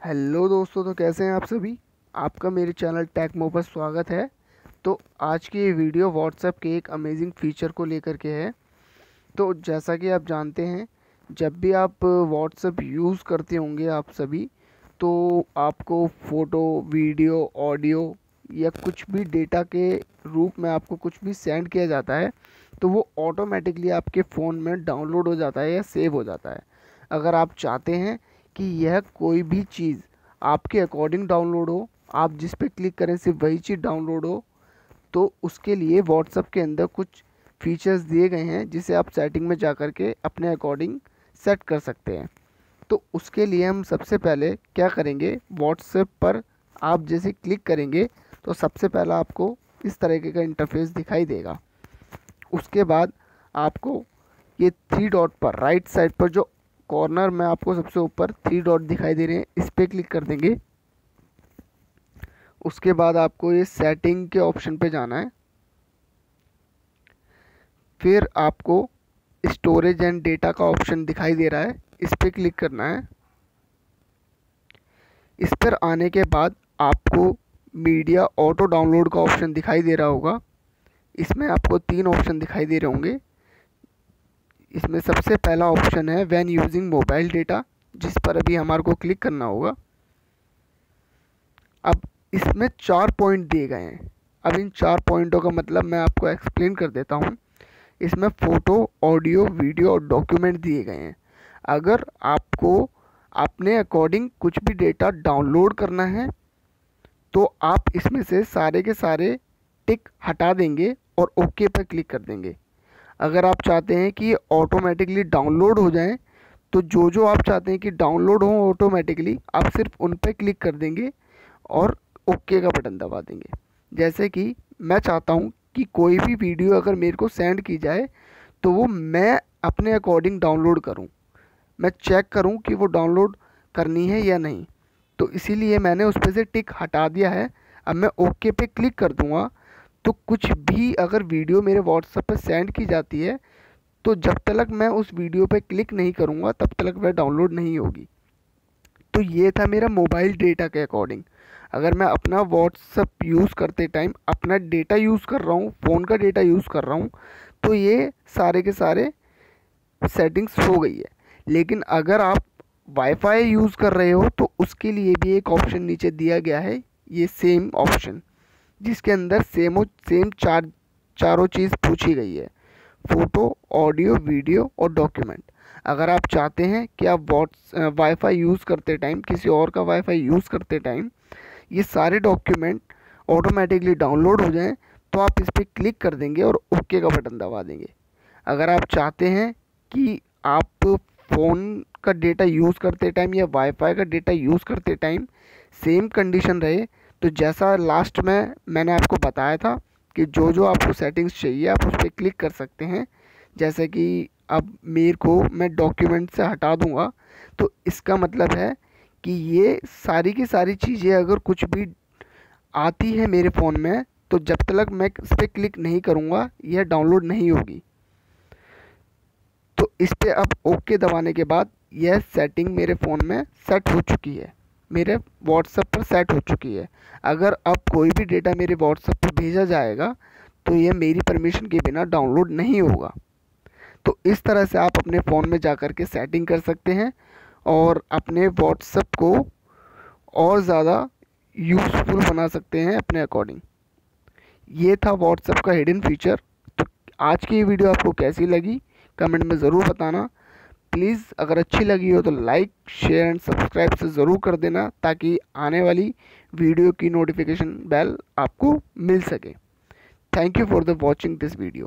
Hello दोस्तों तो कैसे हैं आप सभी? आपका मेरे चैनल टेकमो पर स्वागत है। तो आज की ये वीडियो व्हाट्सएप के एक अमेजिंग फीचर को लेकर के है। तो जैसा कि आप जानते हैं, जब भी आप व्हाट्सएप यूज़ करते होंगे आप सभी तो आपको फ़ोटो वीडियो ऑडियो या कुछ भी डेटा के रूप में आपको कुछ भी सेंड किया जाता है तो वो ऑटोमेटिकली आपके फ़ोन में डाउनलोड हो जाता है या सेव हो जाता है। अगर आप चाहते हैं कि यह कोई भी चीज़ आपके अकॉर्डिंग डाउनलोड हो, आप जिस पे क्लिक करें, सिर्फ़ वही चीज़ डाउनलोड हो तो उसके लिए व्हाट्सअप के अंदर कुछ फीचर्स दिए गए हैं, जिसे आप सेटिंग में जा कर के अपने अकॉर्डिंग सेट कर सकते हैं। तो उसके लिए हम सबसे पहले क्या करेंगे? व्हाट्सएप पर आप जैसे क्लिक करेंगे तो सबसे पहला आपको इस तरीके का इंटरफेस दिखाई देगा। उसके बाद आपको ये थ्री डॉट पर राइट साइड पर जो कॉर्नर में आपको सबसे ऊपर थ्री डॉट दिखाई दे रहे हैं। इस पर क्लिक कर देंगे। उसके बाद आपको ये सेटिंग के ऑप्शन पे जाना है। फिर आपको स्टोरेज एंड डेटा का ऑप्शन दिखाई दे रहा है। इस पर क्लिक करना है। इस पर आने के बाद आपको मीडिया ऑटो डाउनलोड का ऑप्शन दिखाई दे रहा होगा। इसमें आपको तीन ऑप्शन दिखाई दे रहे होंगे। इसमें सबसे पहला ऑप्शन है वैन यूजिंग मोबाइल डेटा जिस पर अभी हमारे को क्लिक करना होगा। अब इसमें चार पॉइंट दिए गए हैं। अब इन चार पॉइंटों का मतलब मैं आपको एक्सप्लेन कर देता हूँ। इसमें फ़ोटो ऑडियो वीडियो और डॉक्यूमेंट दिए गए हैं। अगर आपको अपने अकॉर्डिंग कुछ भी डेटा डाउनलोड करना है तो आप इसमें से सारे के सारे टिक हटा देंगे और ओके पर क्लिक कर देंगे। अगर आप चाहते हैं कि ऑटोमेटिकली डाउनलोड हो जाएँ तो जो जो आप चाहते हैं कि डाउनलोड हो ऑटोमेटिकली आप सिर्फ़ उन पर क्लिक कर देंगे और ओके का बटन दबा देंगे। जैसे कि मैं चाहता हूँ कि कोई भी वीडियो अगर मेरे को सेंड की जाए तो वो मैं अपने अकॉर्डिंग डाउनलोड करूँ। मैं चेक करूँ कि वो डाउनलोड करनी है या नहीं। तो इसीलिए मैंने उस पर से टिक हटा दिया है। अब मैं ओके पे क्लिक कर दूँगा तो कुछ भी अगर वीडियो मेरे व्हाट्सएप पर सेंड की जाती है तो जब तक मैं उस वीडियो पर क्लिक नहीं करूँगा, तब तक वह डाउनलोड नहीं होगी। तो ये था मेरा मोबाइल डेटा के अकॉर्डिंग अगर मैं अपना व्हाट्सअप यूज़ करते टाइम अपना डेटा यूज़ कर रहा हूँ फ़ोन का डेटा यूज़ कर रहा हूँ तो ये सारे के सारे सेटिंग्स हो गई है। लेकिन अगर आप वाईफाई यूज़ कर रहे हो तो उसके लिए भी एक ऑप्शन नीचे दिया गया है, ये सेम ऑप्शन जिसके अंदर सेम सेम चार, चारों चीज़ पूछी गई है। फ़ोटो, ऑडियो, वीडियो और डॉक्यूमेंट अगर आप चाहते हैं कि आप व्हाट्स वाईफाई यूज़ करते टाइम किसी और का वाईफाई यूज़ करते टाइम ये सारे डॉक्यूमेंट ऑटोमेटिकली डाउनलोड हो जाएँ तो आप इस पर क्लिक कर देंगे और ओके का बटन दबा देंगे। अगर आप चाहते हैं कि आप फ़ोन का डेटा यूज़ करते टाइम या वाईफाई का डेटा यूज़ करते टाइम सेम कंडीशन रहे तो जैसा लास्ट में मैंने आपको बताया था कि जो जो आपको सेटिंग्स चाहिए, आप उस पर क्लिक कर सकते हैं। जैसे कि अब मेरे को मैं डॉक्यूमेंट से हटा दूँगा तो इसका मतलब है कि ये सारी की सारी चीज़ें अगर कुछ भी आती है मेरे फ़ोन में तो जब तक मैं इस पर क्लिक नहीं करूँगा, यह डाउनलोड नहीं होगी। तो इस पर अब ओके दबाने के बाद यह सेटिंग मेरे फ़ोन में सेट हो चुकी है। मेरे व्हाट्सएप पर सेट हो चुकी है। अगर अब कोई भी डेटा मेरे व्हाट्सएप पर भेजा जाएगा तो यह मेरी परमिशन के बिना डाउनलोड नहीं होगा। तो इस तरह से आप अपने फ़ोन में जा कर के सेटिंग कर सकते हैं और अपने व्हाट्सएप को और ज़्यादा यूज़फुल बना सकते हैं अपने अकॉर्डिंग ये था व्हाट्सएप का हिडन फीचर तो आज की वीडियो आपको कैसी लगी? कमेंट में ज़रूर बताना। प्लीज़ अगर अच्छी लगी हो तो लाइक, शेयर एंड सब्सक्राइब से ज़रूर कर देना ताकि आने वाली वीडियो की नोटिफिकेशन बेल आपको मिल सके। Thank you for the watching this video